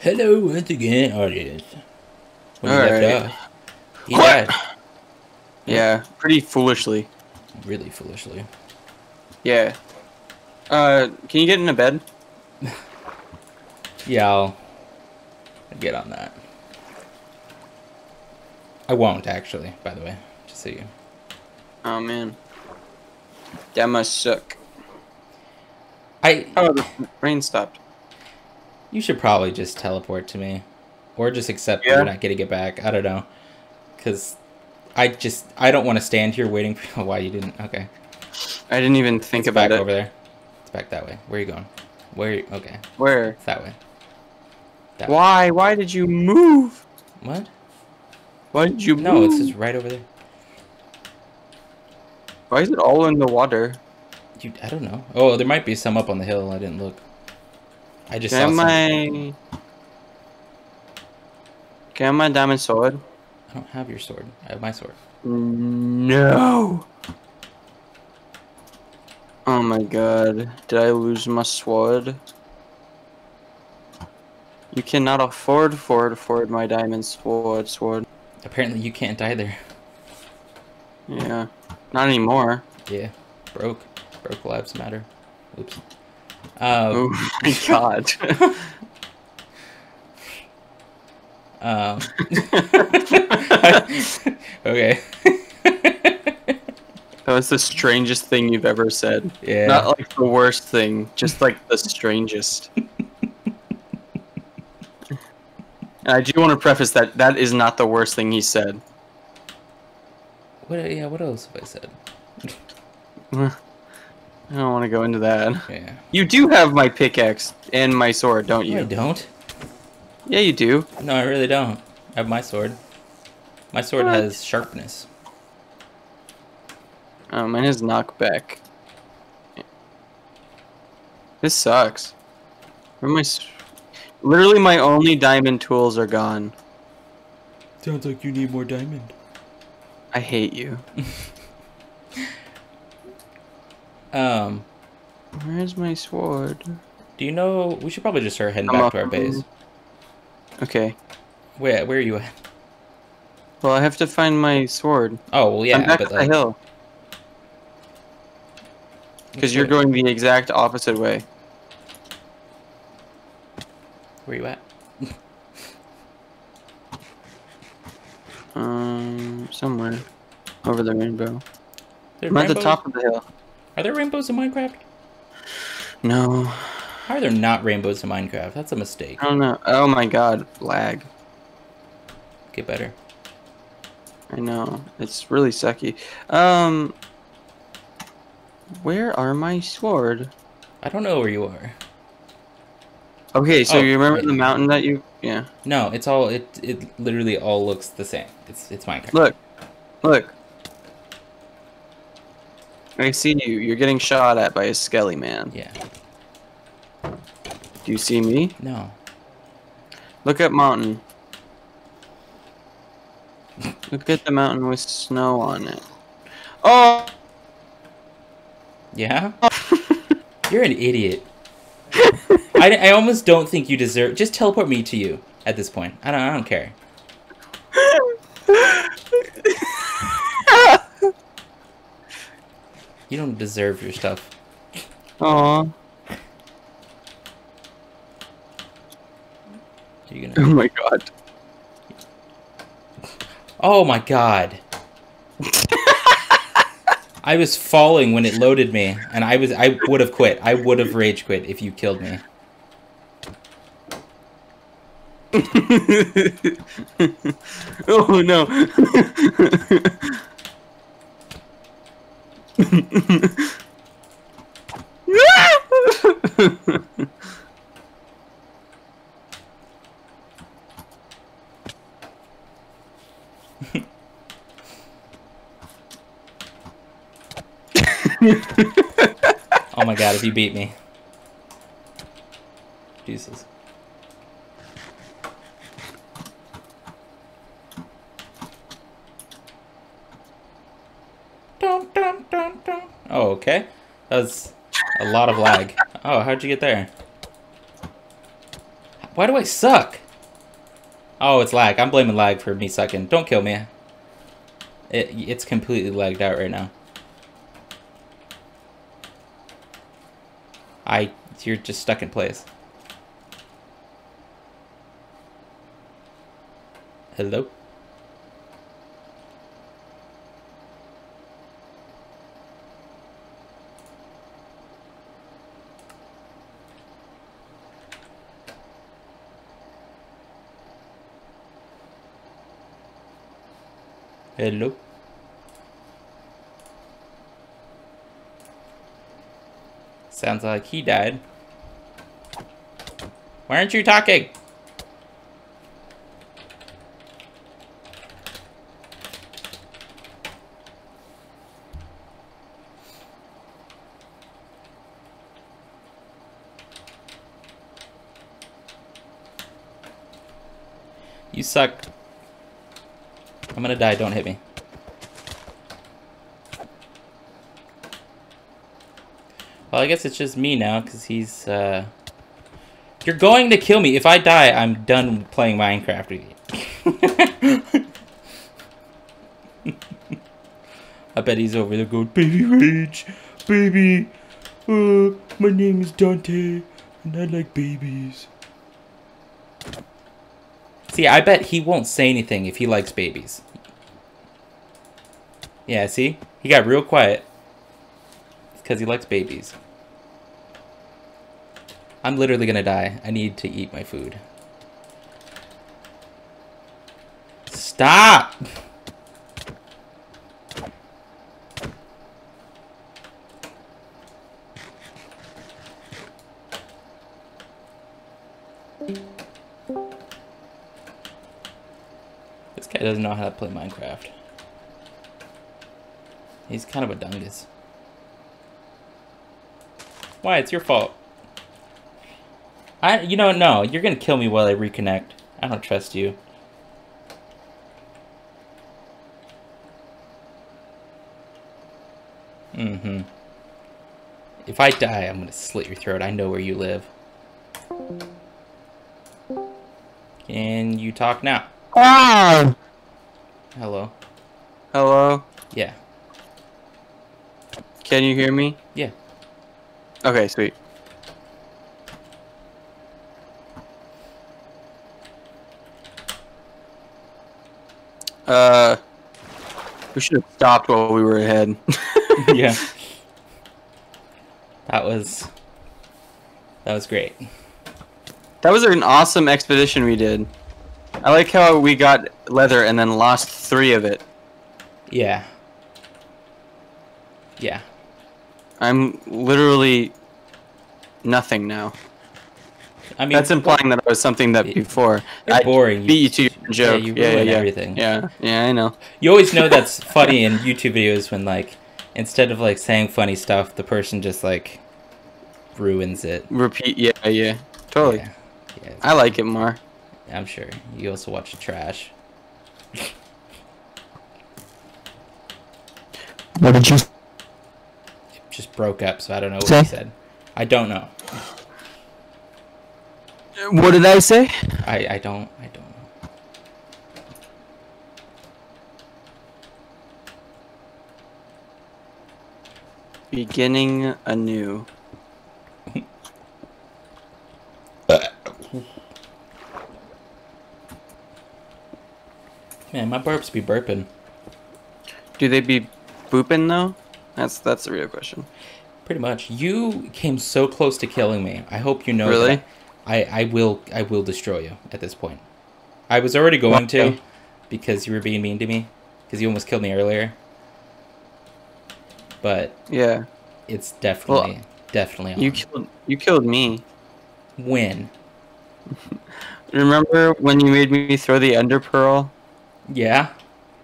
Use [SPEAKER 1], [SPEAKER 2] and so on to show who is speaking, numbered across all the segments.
[SPEAKER 1] Hello once again, audience. When
[SPEAKER 2] Alright.
[SPEAKER 1] left off, he died.
[SPEAKER 2] Yeah, pretty foolishly.
[SPEAKER 1] Really foolishly.
[SPEAKER 2] Yeah. Uh, can you get into bed?
[SPEAKER 1] Yeah, I'll I'll get on that. I won't actually, by the way. Just so you.
[SPEAKER 2] Oh man. That must suck.
[SPEAKER 1] I
[SPEAKER 2] Oh, the rain stopped.
[SPEAKER 1] You should probably just teleport to me, or just accept that
[SPEAKER 2] Yeah.
[SPEAKER 1] you're not gonna get back. I don't know, cause I just I don't want to stand here waiting for. Why you didn't? Okay,
[SPEAKER 2] I didn't even think
[SPEAKER 1] it's
[SPEAKER 2] about
[SPEAKER 1] back
[SPEAKER 2] it.
[SPEAKER 1] over there. It's back that way. Where are you going? Where? You, okay,
[SPEAKER 2] Where?
[SPEAKER 1] it's that way. That way.
[SPEAKER 2] Why? Why did you move?
[SPEAKER 1] What?
[SPEAKER 2] Why did you
[SPEAKER 1] No,
[SPEAKER 2] move?
[SPEAKER 1] No, it's just right over there.
[SPEAKER 2] Why is it all in the water?
[SPEAKER 1] You, I don't know. Oh, there might be some up on the hill. I didn't look. I just saw
[SPEAKER 2] Can
[SPEAKER 1] some.
[SPEAKER 2] my... Can I have my diamond sword?
[SPEAKER 1] I don't have your sword. I have my sword.
[SPEAKER 2] No. Oh my god. Did I lose my sword? You cannot afford afford afford my diamond sword sword.
[SPEAKER 1] Apparently, you can't either.
[SPEAKER 2] Yeah. Not anymore.
[SPEAKER 1] Yeah, broke. Broke lives matter. Oops. Um,
[SPEAKER 2] Oh my god.
[SPEAKER 1] um. okay.
[SPEAKER 2] that was the strangest thing you've ever said.
[SPEAKER 1] yeah.
[SPEAKER 2] Not like the worst thing, just like the strangest. And I do want to preface that that is not the worst thing he said.
[SPEAKER 1] what? Yeah. What else have I said?
[SPEAKER 2] I don't want to go into that.
[SPEAKER 1] Yeah.
[SPEAKER 2] You do have my pickaxe and my sword, don't
[SPEAKER 1] you? I
[SPEAKER 2] you?
[SPEAKER 1] don't.
[SPEAKER 2] Yeah, you do.
[SPEAKER 1] No, I really don't. I have my sword. My sword
[SPEAKER 2] What?
[SPEAKER 1] has sharpness.
[SPEAKER 2] Oh, mine has knockback. This sucks. Where my literally my only diamond tools are gone.
[SPEAKER 1] Sounds like you need more diamond.
[SPEAKER 2] I hate you.
[SPEAKER 1] Um.
[SPEAKER 2] Where's my sword?
[SPEAKER 1] Do you know? We should probably just start heading
[SPEAKER 2] I'm
[SPEAKER 1] back
[SPEAKER 2] up.
[SPEAKER 1] to our base.
[SPEAKER 2] Okay.
[SPEAKER 1] Where? Where are you at?
[SPEAKER 2] Well, I have to find my sword.
[SPEAKER 1] Oh well, yeah,
[SPEAKER 2] I'm back
[SPEAKER 1] but
[SPEAKER 2] at
[SPEAKER 1] like,
[SPEAKER 2] the hill. Because you're
[SPEAKER 1] where-
[SPEAKER 2] going the exact opposite way.
[SPEAKER 1] Where are you at?
[SPEAKER 2] Um, somewhere. Over the rainbow.
[SPEAKER 1] There
[SPEAKER 2] I'm at the top of the hill.
[SPEAKER 1] Are there rainbows in Minecraft?
[SPEAKER 2] No.
[SPEAKER 1] How are there not rainbows in Minecraft? That's a mistake.
[SPEAKER 2] I don't know. Oh my god, lag.
[SPEAKER 1] Get better.
[SPEAKER 2] I know. It's really sucky. Um Where are my sword?
[SPEAKER 1] I don't know where you are.
[SPEAKER 2] Okay, so
[SPEAKER 1] Oh,
[SPEAKER 2] you remember the mountain that you yeah.
[SPEAKER 1] No, it's all it. It literally all looks the same. It's it's Minecraft.
[SPEAKER 2] Look. Look. I see you. You're getting shot at by a skelly man.
[SPEAKER 1] Yeah.
[SPEAKER 2] Do you see me?
[SPEAKER 1] No.
[SPEAKER 2] Look at mountain. Look at the mountain with snow on it. Oh!
[SPEAKER 1] Yeah. You're an idiot. I, I almost don't think you deserve. Just teleport me to you at this point. I don't. I don't care. You don't deserve your stuff.
[SPEAKER 2] Aw.
[SPEAKER 1] You
[SPEAKER 2] Oh
[SPEAKER 1] gonna?
[SPEAKER 2] my god.
[SPEAKER 1] Oh my god. I was falling when it loaded me, and I was I would have quit. I would have rage quit if you killed me.
[SPEAKER 2] oh no.
[SPEAKER 1] Oh my god, if you beat me. Jesus. Okay. That was a lot of lag. Oh, how'd you get there? Why do I suck? Oh, it's lag. I'm blaming lag for me sucking. Don't kill me. It, it's completely lagged out right now. I, you're just stuck in place. Hello? Hello? Sounds like he died. Why aren't you talking? You suck. I'm gonna die, don't hit me. Well, I guess it's just me now, because he's, uh... You're going to kill me. If I die, I'm done playing Minecraft with you. I bet he's over there going, Baby Rage! Baby! Uh, my name is Dante, and I like babies. See, I bet he won't say anything if he likes babies. Yeah, see? He got real quiet. Because he likes babies. I'm literally gonna die. I need to eat my food. Stop! This guy doesn't know how to play Minecraft. He's kind of a dungus. Why? It's your fault. I, you don't know, no. You're gonna kill me while I reconnect. I don't trust you. Mm-hmm. If I die, I'm gonna slit your throat. I know where you live. Can you talk now?
[SPEAKER 2] Ah!
[SPEAKER 1] Hello.
[SPEAKER 2] Hello?
[SPEAKER 1] Yeah.
[SPEAKER 2] Can you hear me?
[SPEAKER 1] Yeah.
[SPEAKER 2] Okay, sweet. Uh, we should have stopped while we were ahead.
[SPEAKER 1] yeah. That was that was great.
[SPEAKER 2] That was an awesome expedition we did. I like how we got leather and then lost three of it.
[SPEAKER 1] Yeah. Yeah.
[SPEAKER 2] I'm literally nothing now.
[SPEAKER 1] I mean,
[SPEAKER 2] That's implying that I was something that
[SPEAKER 1] It-
[SPEAKER 2] before.
[SPEAKER 1] You're
[SPEAKER 2] I
[SPEAKER 1] boring.
[SPEAKER 2] beat you to your joke.
[SPEAKER 1] you
[SPEAKER 2] Yeah, yeah,
[SPEAKER 1] ruin
[SPEAKER 2] yeah.
[SPEAKER 1] everything.
[SPEAKER 2] Yeah, yeah, I know.
[SPEAKER 1] You always know that's funny in YouTube videos when like instead of like saying funny stuff, the person just like ruins it.
[SPEAKER 2] Repeat. Yeah, yeah. Totally.
[SPEAKER 1] Yeah. Yeah,
[SPEAKER 2] I like it more.
[SPEAKER 1] I'm sure. You also watch the trash.
[SPEAKER 3] What did you
[SPEAKER 1] It just broke up, so I don't know what
[SPEAKER 3] Say?
[SPEAKER 1] he said. I don't know.
[SPEAKER 2] What did I say?
[SPEAKER 1] I I don't I don't know.
[SPEAKER 2] Beginning anew.
[SPEAKER 1] Man, my burps be burping.
[SPEAKER 2] Do they be booping though? That's that's the real question.
[SPEAKER 1] Pretty much. You came so close to killing me. I hope you know
[SPEAKER 2] Really?
[SPEAKER 1] that I, I will I will destroy you at this point. I was already going to because you were being mean to me because you almost killed me earlier. But
[SPEAKER 2] Yeah.
[SPEAKER 1] it's definitely definitely on.
[SPEAKER 2] You killed you killed me.
[SPEAKER 1] win.
[SPEAKER 2] Remember when you made me throw the ender pearl?
[SPEAKER 1] Yeah.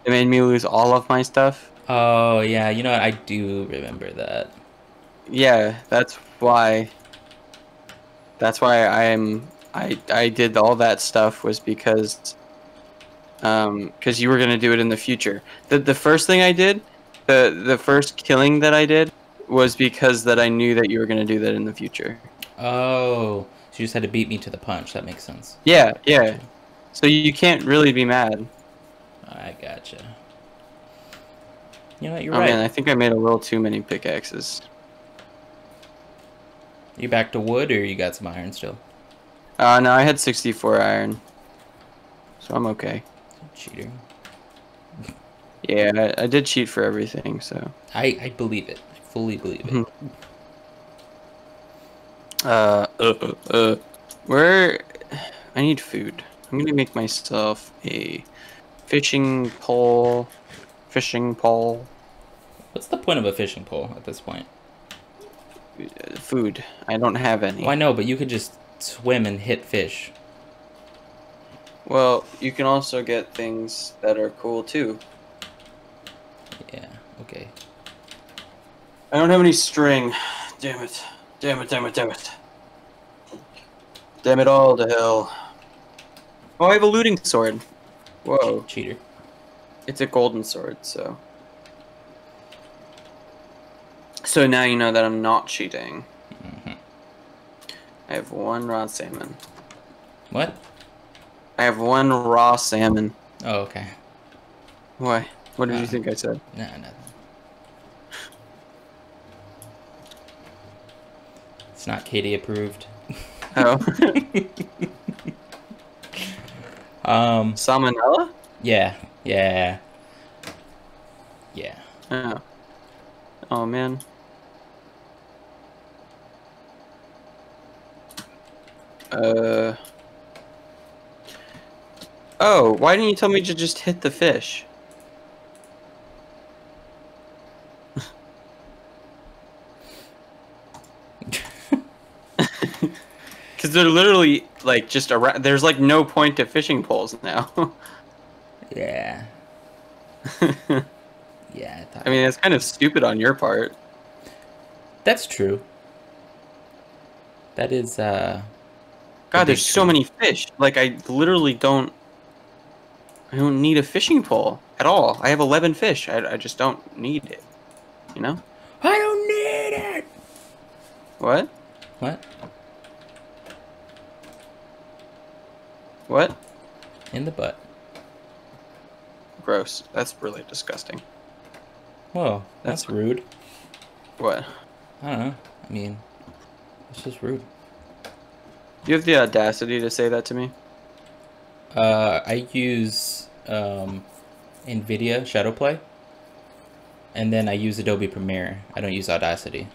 [SPEAKER 2] It made me lose all of my stuff.
[SPEAKER 1] Oh yeah, you know what? I do remember that.
[SPEAKER 2] Yeah, that's why. That's why I'm. I I did all that stuff was because. Um, because you were gonna do it in the future. The the first thing I did, the the first killing that I did, was because that I knew that you were gonna do that in the future.
[SPEAKER 1] Oh, So you just had to beat me to the punch. That makes sense.
[SPEAKER 2] Yeah, yeah. So you can't really be mad.
[SPEAKER 1] I gotcha. You know what? You're
[SPEAKER 2] oh
[SPEAKER 1] right.
[SPEAKER 2] man, I think I made a little too many pickaxes.
[SPEAKER 1] You back to wood, or you got some iron still?
[SPEAKER 2] Uh, no, I had 64 iron. So I'm okay.
[SPEAKER 1] Cheater.
[SPEAKER 2] Yeah, I, I did cheat for everything, so.
[SPEAKER 1] I I believe it. I fully believe it.
[SPEAKER 2] Mhm. Uh, uh, uh, uh, where? I need food. I'm gonna make myself a fishing pole. Fishing pole.
[SPEAKER 1] What's the point of a fishing pole at this point?
[SPEAKER 2] Food. I don't have any.
[SPEAKER 1] Well, I know, but you could just swim and hit fish.
[SPEAKER 2] Well, you can also get things that are cool too.
[SPEAKER 1] Yeah. Okay.
[SPEAKER 2] I don't have any string. Damn it. Damn it, damn it, damn it. Damn it all to hell. Oh, I have a looting sword. Whoa.
[SPEAKER 1] Cheater.
[SPEAKER 2] It's a golden sword, so. So now you know that I'm not cheating.
[SPEAKER 1] hmm
[SPEAKER 2] I have one raw salmon.
[SPEAKER 1] What?
[SPEAKER 2] I have one raw salmon.
[SPEAKER 1] Oh, okay.
[SPEAKER 2] Why? What did
[SPEAKER 1] Uh.
[SPEAKER 2] you think I said?
[SPEAKER 1] No, Nah, nothing. It's not Katie approved.
[SPEAKER 2] Oh.
[SPEAKER 1] Um.
[SPEAKER 2] Salmonella?
[SPEAKER 1] Yeah. Yeah. Yeah.
[SPEAKER 2] Oh. Oh man. Uh. Oh, why didn't you tell me to just hit the fish? Because they're literally like just around. There's like no point to fishing poles now.
[SPEAKER 1] Yeah. Yeah. I, thought
[SPEAKER 2] I mean, it's kind of stupid on your part.
[SPEAKER 1] that's true. That is. uh
[SPEAKER 2] God, there's so many fish. Like I literally don't. I don't need a fishing pole at all. I have 11 fish. I, I just don't need it. You know
[SPEAKER 1] I don't need it.
[SPEAKER 2] what?
[SPEAKER 1] What?
[SPEAKER 2] What?
[SPEAKER 1] In the butt.
[SPEAKER 2] Gross. That's really disgusting.
[SPEAKER 1] Whoa, that's rude.
[SPEAKER 2] What?
[SPEAKER 1] I don't know. I mean, it's just rude.
[SPEAKER 2] You have the audacity to say that to me?
[SPEAKER 1] Uh, I use um, NVIDIA Shadowplay, and then I use Adobe Premiere. I don't use Audacity.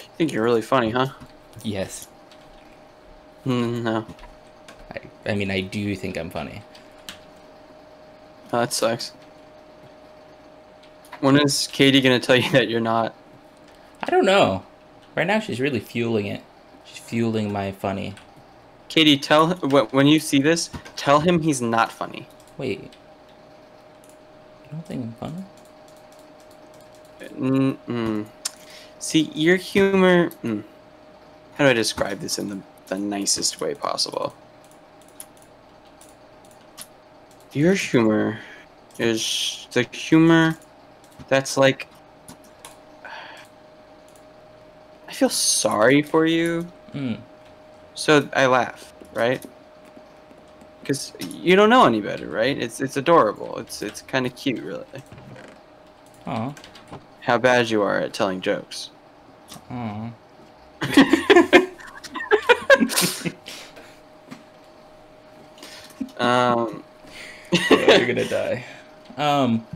[SPEAKER 2] You think you're really funny, huh?
[SPEAKER 1] Yes,
[SPEAKER 2] Mm, no.
[SPEAKER 1] I. I mean, I do think I'm funny.
[SPEAKER 2] Oh, that sucks. When is Katie gonna tell you that you're not?
[SPEAKER 1] I don't know. Right now, she's really fueling it. She's fueling my funny.
[SPEAKER 2] Katie, tell when you see this, tell him he's not funny.
[SPEAKER 1] Wait. You don't think I'm funny?
[SPEAKER 2] Mm-mm. See, your humor. Mm. How do I describe this in the, the nicest way possible? Your humor is the humor that's like. I feel sorry for you,
[SPEAKER 1] Mm.
[SPEAKER 2] so I laugh, right? Because you don't know any better, right? It's it's adorable. It's it's kind of cute, really.
[SPEAKER 1] Aw.
[SPEAKER 2] How bad you are at telling jokes. Um,
[SPEAKER 1] You're gonna die. Um.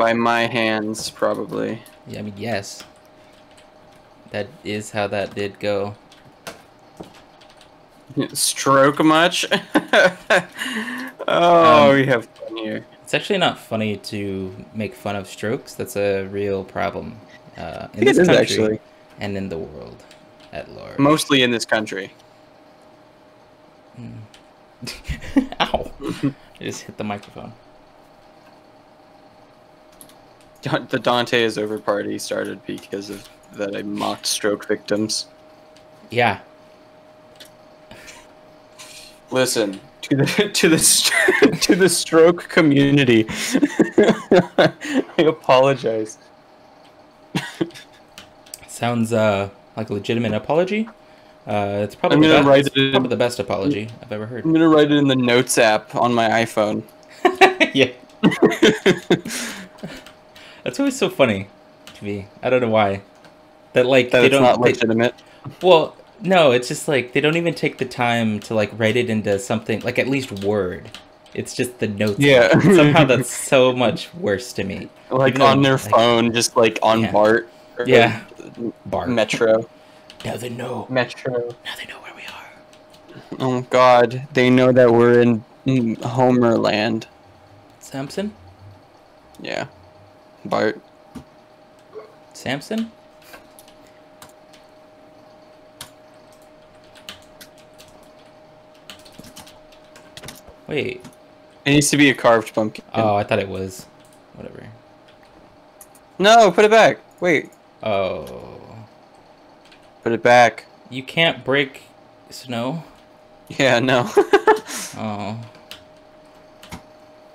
[SPEAKER 2] By my hands, probably.
[SPEAKER 1] Yeah, I mean, yes. That is how that did go.
[SPEAKER 2] Stroke much? oh,
[SPEAKER 1] Um,
[SPEAKER 2] we have fun here.
[SPEAKER 1] It's actually not funny to make fun of strokes. That's a real problem uh, in this country
[SPEAKER 2] actually.
[SPEAKER 1] and in the world at large.
[SPEAKER 2] Mostly in this country.
[SPEAKER 1] Ow! I just hit the microphone.
[SPEAKER 2] The Dante is over party started because of that I mocked stroke victims.
[SPEAKER 1] Yeah.
[SPEAKER 2] Listen to the to the to the stroke community. I apologize.
[SPEAKER 1] Sounds uh like a legitimate apology. Uh, it's probably the best,
[SPEAKER 2] write
[SPEAKER 1] it's
[SPEAKER 2] it in-
[SPEAKER 1] probably the best apology I've ever heard.
[SPEAKER 2] I'm gonna write it in the notes app on my iPhone.
[SPEAKER 1] yeah, that's always so funny to me. I don't know why. That like
[SPEAKER 2] that
[SPEAKER 1] they don't.
[SPEAKER 2] not
[SPEAKER 1] they-
[SPEAKER 2] legitimate.
[SPEAKER 1] well, no, it's just like they don't even take the time to like write it into something like at least Word. It's just the notes.
[SPEAKER 2] Yeah.
[SPEAKER 1] Somehow that's so much worse to me.
[SPEAKER 2] Like
[SPEAKER 1] Even though,
[SPEAKER 2] on their
[SPEAKER 1] like-
[SPEAKER 2] phone, just like on
[SPEAKER 1] Yeah.
[SPEAKER 2] BART. or
[SPEAKER 1] Yeah. Bar.
[SPEAKER 2] Metro.
[SPEAKER 1] Now they know.
[SPEAKER 2] Metro.
[SPEAKER 1] Now they know where we are.
[SPEAKER 2] Oh God, they know that we're in mm, Homer.
[SPEAKER 1] Samson.
[SPEAKER 2] Yeah. Bart.
[SPEAKER 1] Samson. Wait.
[SPEAKER 2] It needs to be a carved pumpkin.
[SPEAKER 1] Oh, I thought it was. Whatever.
[SPEAKER 2] No, put it back. Wait.
[SPEAKER 1] Oh.
[SPEAKER 2] Put it back.
[SPEAKER 1] You can't break snow?
[SPEAKER 2] Yeah, no.
[SPEAKER 1] Oh.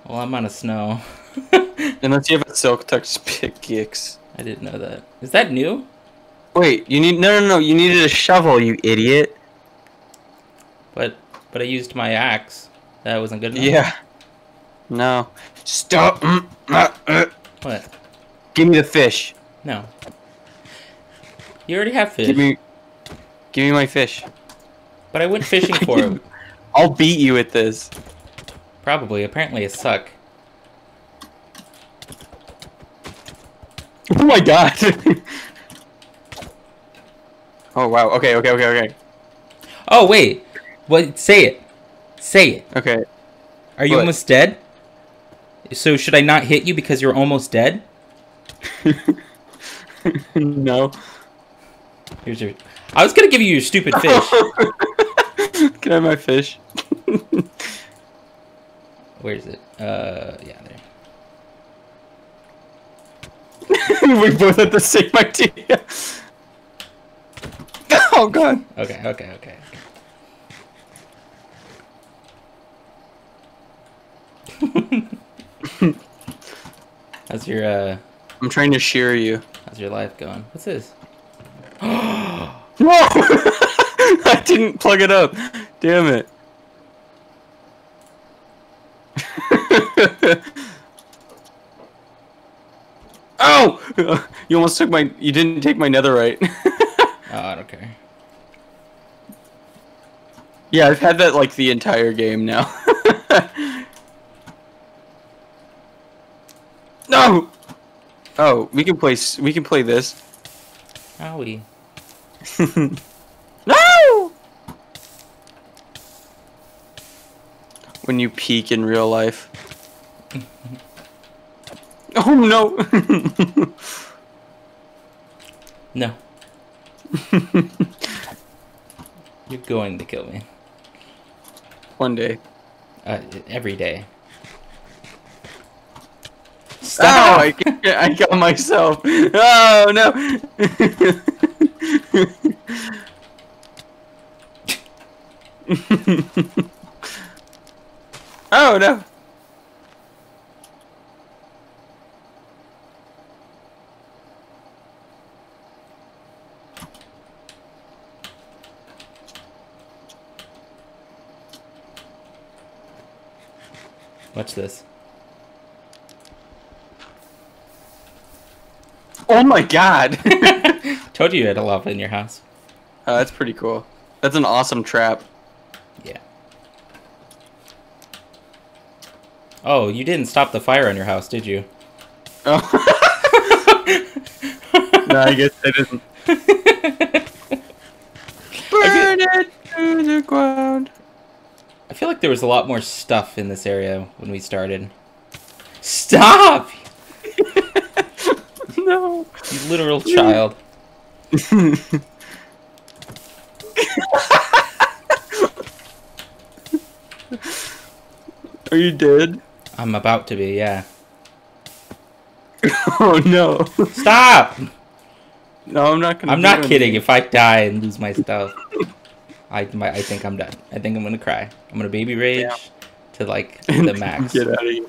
[SPEAKER 1] Well, I'm out of snow.
[SPEAKER 2] Unless you have a silk touch pickaxe.
[SPEAKER 1] I didn't know that. Is that new?
[SPEAKER 2] Wait, you need no no no, you needed a shovel, you idiot.
[SPEAKER 1] But but I used my axe. That wasn't good enough.
[SPEAKER 2] Yeah. No. Stop. Mm, uh, uh.
[SPEAKER 1] What?
[SPEAKER 2] Give me the fish.
[SPEAKER 1] No. You already have fish.
[SPEAKER 2] Give me Give me my fish.
[SPEAKER 1] But I went fishing for him.
[SPEAKER 2] I'll beat you at this.
[SPEAKER 1] Probably. Apparently, I suck.
[SPEAKER 2] Oh my god. oh wow. Okay, okay, okay, okay.
[SPEAKER 1] Oh wait. What? Say it. Say it.
[SPEAKER 2] Okay.
[SPEAKER 1] Are you
[SPEAKER 2] What?
[SPEAKER 1] almost dead? So should I not hit you because you're almost dead?
[SPEAKER 2] no.
[SPEAKER 1] Here's your. I was gonna give you your stupid fish.
[SPEAKER 2] Can I have my fish?
[SPEAKER 1] Where is it? Uh, yeah, there.
[SPEAKER 2] we both had the same idea. Oh god.
[SPEAKER 1] Okay, okay, okay. okay. how's your uh,
[SPEAKER 2] I'm trying to shear you.
[SPEAKER 1] how's your life going? What's this?
[SPEAKER 2] No! I didn't plug it up. Damn it. Oh! You almost took my. You didn't take my netherite.
[SPEAKER 1] Oh, I don't care.
[SPEAKER 2] yeah, I've had that like the entire game now. no! Oh, we can play. We can play this.
[SPEAKER 1] Owie.
[SPEAKER 2] no! When you peak in real life. Oh no!
[SPEAKER 1] No. You're going to kill me.
[SPEAKER 2] One day.
[SPEAKER 1] Uh, every day.
[SPEAKER 2] Oh,
[SPEAKER 1] Stop!
[SPEAKER 2] I, ca- I got myself. Oh no! oh no!
[SPEAKER 1] Watch this.
[SPEAKER 2] Oh my god!
[SPEAKER 1] Told you you had a lava in your house.
[SPEAKER 2] oh, that's pretty cool. That's an awesome trap.
[SPEAKER 1] Yeah. Oh, you didn't stop the fire on your house, did you?
[SPEAKER 2] Oh. no, I guess I didn't. Burn it to the ground.
[SPEAKER 1] I feel like there was a lot more stuff in this area when we started. Stop!
[SPEAKER 2] no.
[SPEAKER 1] You literal child.
[SPEAKER 2] Are you dead?
[SPEAKER 1] I'm about to be, yeah.
[SPEAKER 2] Oh no.
[SPEAKER 1] Stop!
[SPEAKER 2] No, I'm not gonna.
[SPEAKER 1] I'm not kidding if I die and lose my stuff. I might. I think I'm done. I think I'm gonna cry. I'm gonna baby rage
[SPEAKER 2] Yeah.
[SPEAKER 1] to like the max.
[SPEAKER 2] Get out of here.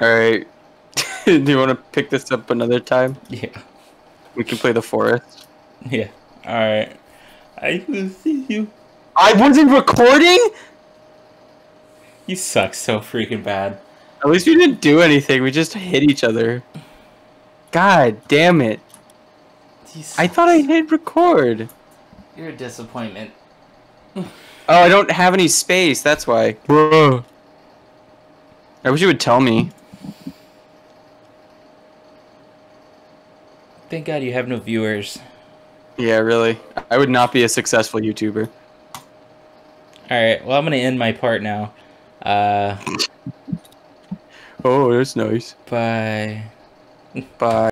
[SPEAKER 2] All right. Do you want to pick this up another time?
[SPEAKER 1] Yeah.
[SPEAKER 2] We can play the forest.
[SPEAKER 1] Yeah. All right. I will see you.
[SPEAKER 2] I wasn't recording.
[SPEAKER 1] You suck so freaking bad.
[SPEAKER 2] At least we didn't do anything. We just hit each other. God damn it!
[SPEAKER 1] You
[SPEAKER 2] I thought I hit record.
[SPEAKER 1] You're a disappointment.
[SPEAKER 2] Oh, I don't have any space. That's why. Bro. I wish you would tell me.
[SPEAKER 1] Thank God you have no viewers.
[SPEAKER 2] Yeah, really. I would not be a successful YouTuber.
[SPEAKER 1] All right. Well, I'm gonna end my part now. Uh,
[SPEAKER 2] Oh, that's nice.
[SPEAKER 1] bye.
[SPEAKER 2] Bye.